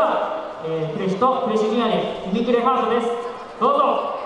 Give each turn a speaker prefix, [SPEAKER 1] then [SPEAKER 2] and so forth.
[SPEAKER 1] は、えー、クレシとクレシジュニアに「イミクレハート」です。どうぞ。